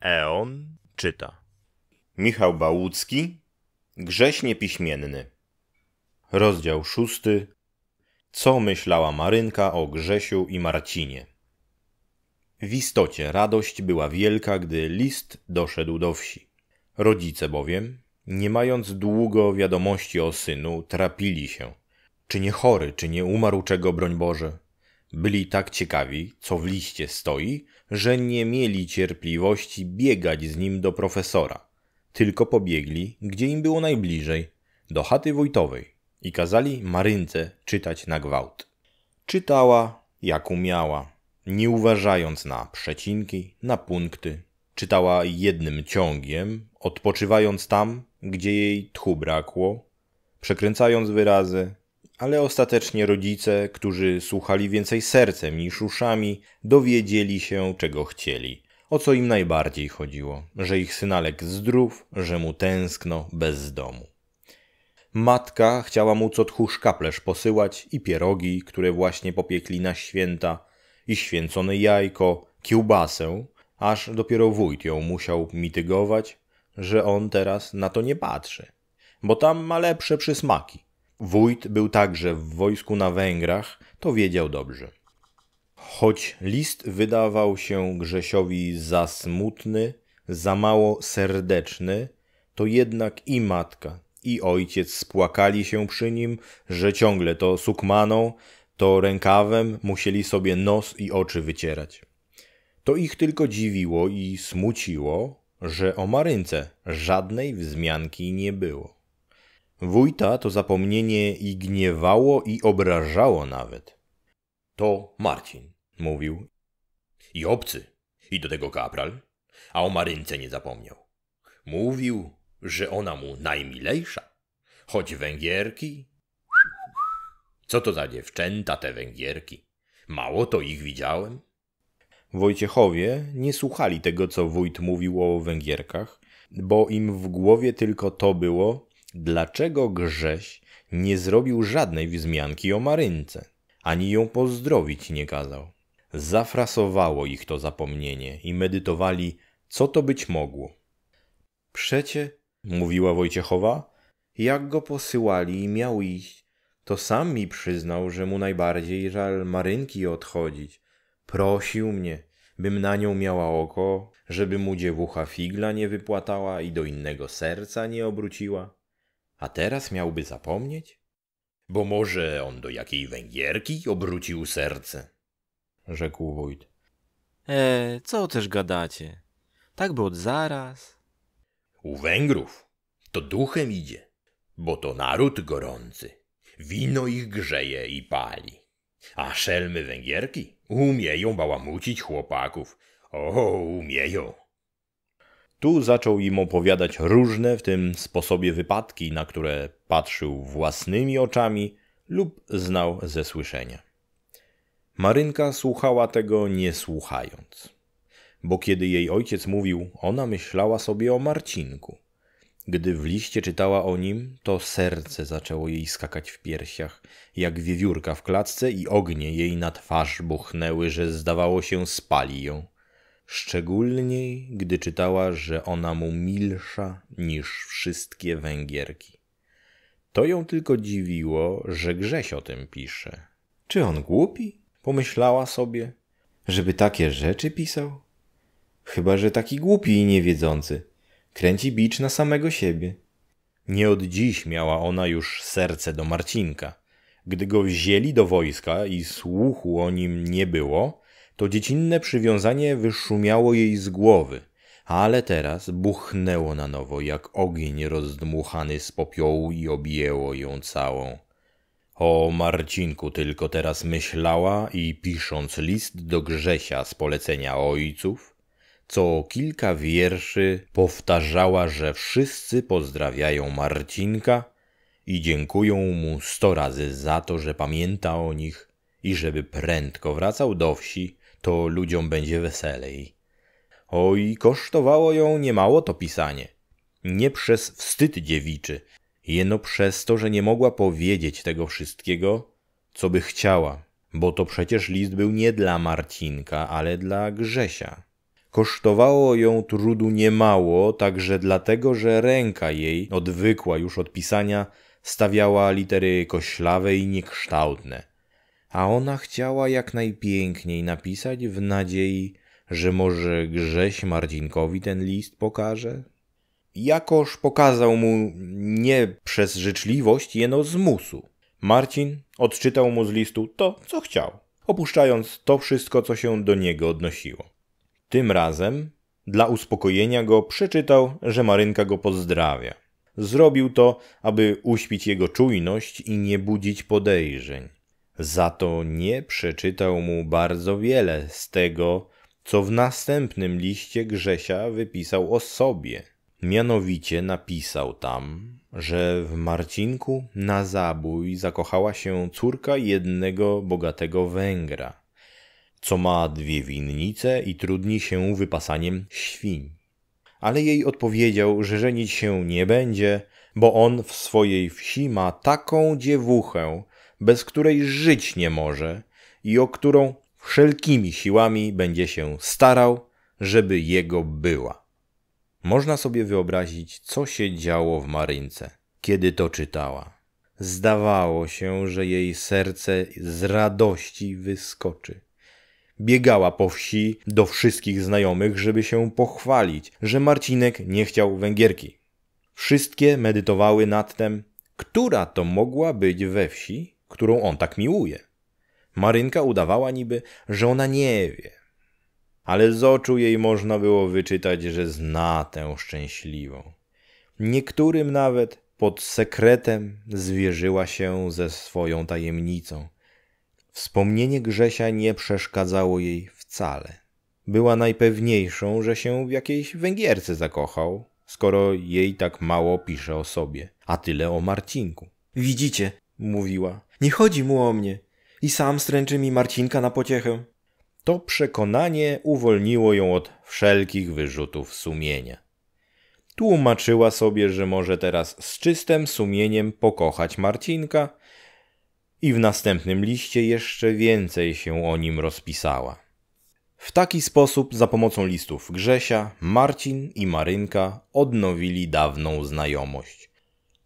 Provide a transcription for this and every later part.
Eon czyta. Michał Bałucki, Grześ Niepiśmienny. Rozdział szósty. Co myślała Marynka o Grzesiu i Marcinie? W istocie radość była wielka, gdy list doszedł do wsi. Rodzice bowiem, nie mając długo wiadomości o synu, trapili się. Czy nie chory, czy nie umarł czego, broń Boże. Byli tak ciekawi, co w liście stoi, że nie mieli cierpliwości biegać z nim do profesora. Tylko pobiegli, gdzie im było najbliżej, do chaty wójtowej i kazali Marynce czytać na gwałt. Czytała, jak umiała, nie uważając na przecinki, na punkty. Czytała jednym ciągiem, odpoczywając tam, gdzie jej tchu brakło, przekręcając wyrazy, ale ostatecznie rodzice, którzy słuchali więcej sercem niż uszami, dowiedzieli się, czego chcieli. O co im najbardziej chodziło? Że ich synalek zdrów, że mu tęskno bez domu. Matka chciała mu co tchu szkaplerz posyłać i pierogi, które właśnie popiekli na święta, i święcone jajko, kiełbasę, aż dopiero wójt ją musiał mitygować, że on teraz na to nie patrzy, bo tam ma lepsze przysmaki. Wójt był także w wojsku na Węgrach, to wiedział dobrze. Choć list wydawał się Grzesiowi za smutny, za mało serdeczny, to jednak i matka, i ojciec spłakali się przy nim, że ciągle to sukmaną, to rękawem musieli sobie nos i oczy wycierać. To ich tylko dziwiło i smuciło, że o Marynce żadnej wzmianki nie było. Wójta to zapomnienie i gniewało, i obrażało nawet. To Marcin, mówił. I obcy, i do tego kapral, a o Marynce nie zapomniał. Mówił, że ona mu najmilejsza, choć Węgierki. Co to za dziewczęta te Węgierki? Mało to ich widziałem. Wojciechowie nie słuchali tego, co wójt mówił o Węgierkach, bo im w głowie tylko to było, dlaczego Grześ nie zrobił żadnej wzmianki o Marynce, ani ją pozdrowić nie kazał. Zafrasowało ich to zapomnienie i medytowali, co to być mogło. Przecie, mówiła Wojciechowa, jak go posyłali i miał iść, to sam mi przyznał, że mu najbardziej żal Marynki odchodzić. Prosił mnie, bym na nią miała oko, żeby mu dziewucha figla nie wypłatała i do innego serca nie obróciła. A teraz miałby zapomnieć? Bo może on do jakiej Węgierki obrócił serce? Rzekł wójt. E, co też gadacie? Tak by od zaraz. U Węgrów to duchem idzie, bo to naród gorący. Wino ich grzeje i pali. A szelmy Węgierki umieją bałamucić chłopaków. O, umieją. Tu zaczął im opowiadać różne w tym sposobie wypadki, na które patrzył własnymi oczami lub znał ze słyszenia. Marynka słuchała tego nie słuchając, bo kiedy jej ojciec mówił, ona myślała sobie o Marcinku. Gdy w liście czytała o nim, to serce zaczęło jej skakać w piersiach, jak wiewiórka w klatce i ognie jej na twarz buchnęły, że zdawało się spali ją. Szczególniej, gdy czytała, że ona mu milsza niż wszystkie Węgierki. To ją tylko dziwiło, że Grześ o tym pisze. Czy on głupi? Pomyślała sobie, żeby takie rzeczy pisał? Chyba, że taki głupi i niewiedzący. Kręci bicz na samego siebie. Nie od dziś miała ona już serce do Marcinka. Gdy go wzięli do wojska i słuchu o nim nie było, to dziecinne przywiązanie wyszumiało jej z głowy, ale teraz buchnęło na nowo, jak ogień rozdmuchany z popiołu i objęło ją całą. O Marcinku tylko teraz myślała i pisząc list do Grzesia z polecenia ojców, co kilka wierszy powtarzała, że wszyscy pozdrawiają Marcinka i dziękują mu sto razy za to, że pamięta o nich i żeby prędko wracał do wsi, to ludziom będzie weselej. Oj, kosztowało ją niemało to pisanie. Nie przez wstyd dziewiczy, jeno przez to, że nie mogła powiedzieć tego wszystkiego, co by chciała, bo to przecież list był nie dla Marcinka, ale dla Grzesia. Kosztowało ją trudu niemało, także dlatego, że ręka jej, odwykła już od pisania, stawiała litery koślawe i niekształtne. A ona chciała jak najpiękniej napisać w nadziei, że może Grześ Marcinkowi ten list pokaże? Jakoż pokazał mu nie przez życzliwość, jeno z musu. Marcin odczytał mu z listu to, co chciał, opuszczając to wszystko, co się do niego odnosiło. Tym razem, dla uspokojenia go, przeczytał, że Marynka go pozdrawia. Zrobił to, aby uśpić jego czujność i nie budzić podejrzeń. Za to nie przeczytał mu bardzo wiele z tego, co w następnym liście Grzesia wypisał o sobie. Mianowicie napisał tam, że w Marcinku na zabój zakochała się córka jednego bogatego Węgra, co ma dwie winnice i trudni się wypasaniem świń. Ale jej odpowiedział, że żenić się nie będzie, bo on w swojej wsi ma taką dziewuchę, bez której żyć nie może i o którą wszelkimi siłami będzie się starał, żeby jego była. Można sobie wyobrazić, co się działo w Marynce, kiedy to czytała. Zdawało się, że jej serce z radości wyskoczy. Biegała po wsi do wszystkich znajomych, żeby się pochwalić, że Marcinek nie chciał Węgierki. Wszystkie medytowały nad tym, która to mogła być we wsi, którą on tak miłuje. Marynka udawała niby, że ona nie wie, ale z oczu jej można było wyczytać, że zna tę szczęśliwą. Niektórym nawet pod sekretem zwierzyła się ze swoją tajemnicą. Wspomnienie Grzesia nie przeszkadzało jej wcale. Była najpewniejszą, że się w jakiejś Węgierce zakochał, skoro jej tak mało pisze o sobie, a tyle o Marcinku. Widzicie, mówiła, nie chodzi mu o mnie i sam stręczy mi Marcinka na pociechę. To przekonanie uwolniło ją od wszelkich wyrzutów sumienia. Tłumaczyła sobie, że może teraz z czystym sumieniem pokochać Marcinka i w następnym liście jeszcze więcej się o nim rozpisała. W taki sposób, za pomocą listów Grzesia, Marcin i Marynka odnowili dawną znajomość.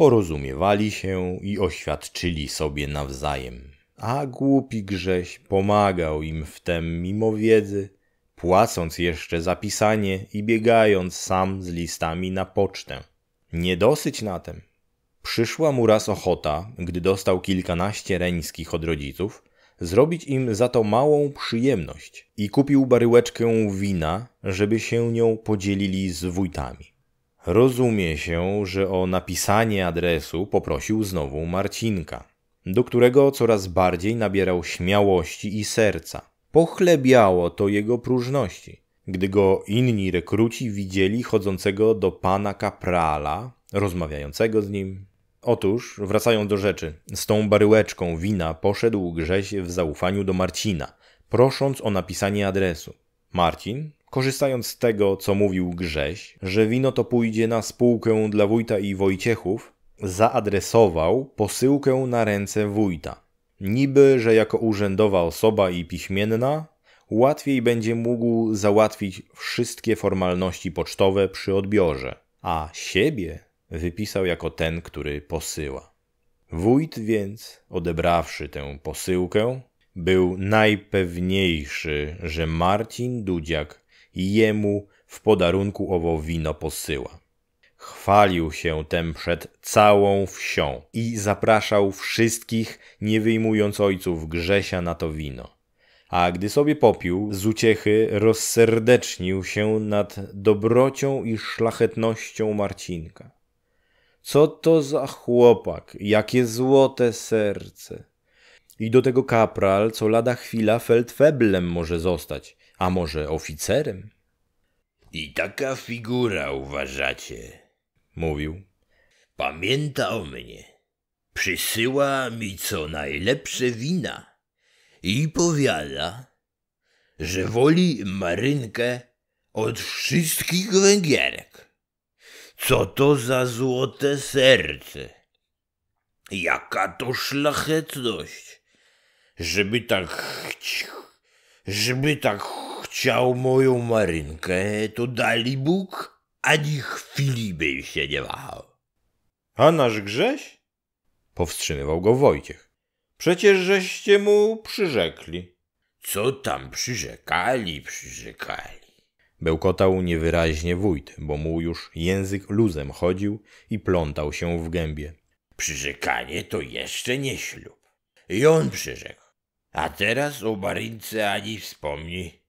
Porozumiewali się i oświadczyli sobie nawzajem a głupi Grześ pomagał im w tem mimo wiedzy, płacąc jeszcze za pisanie i biegając sam z listami na pocztę. Nie dosyć na tem. Przyszła mu raz ochota, gdy dostał kilkanaście reńskich od rodziców, zrobić im za to małą przyjemność i kupił baryłeczkę wina, żeby się nią podzielili z wójtami. Rozumie się, że o napisanie adresu poprosił znowu Marcinka do którego coraz bardziej nabierał śmiałości i serca. Pochlebiało to jego próżności. Gdy go inni rekruci widzieli chodzącego do pana kaprala, rozmawiającego z nim. Otóż, wracając do rzeczy, z tą baryłeczką wina poszedł Grześ w zaufaniu do Marcina, prosząc o napisanie adresu. Marcin, korzystając z tego, co mówił Grześ, że wino to pójdzie na spółkę dla wójta i Wojciechów, zaadresował posyłkę na ręce wójta. Niby, że jako urzędowa osoba i piśmienna, łatwiej będzie mógł załatwić wszystkie formalności pocztowe przy odbiorze, a siebie wypisał jako ten, który posyła. Wójt więc, odebrawszy tę posyłkę, był najpewniejszy, że Marcin Dudziak jemu w podarunku owo wino posyła. Chwalił się tem przed całą wsią i zapraszał wszystkich, nie wyjmując ojców Grzesia na to wino. A gdy sobie popił, z uciechy rozserdecznił się nad dobrocią i szlachetnością Marcinka. Co to za chłopak, jakie złote serce. I do tego kapral, co lada chwila feldfeblem może zostać, a może oficerem. I taka figura uważacie, mówił. Pamięta o mnie. Przysyła mi co najlepsze wina i powiada, że woli Marynkę od wszystkich Węgierek. Co to za złote serce? Jaka to szlachetność, żeby tak, żeby tak chciał moją Marynkę, to dali Bóg, ani chwili by się nie wahał. A nasz Grześ? Powstrzymywał go Wojciech. Przecież żeście mu przyrzekli. Co tam przyrzekali, przyrzekali. Bełkotał niewyraźnie wójt, bo mu już język luzem chodził i plątał się w gębie. Przyrzekanie to jeszcze nie ślub. I on przyrzekł. A teraz o Marynce ani wspomni.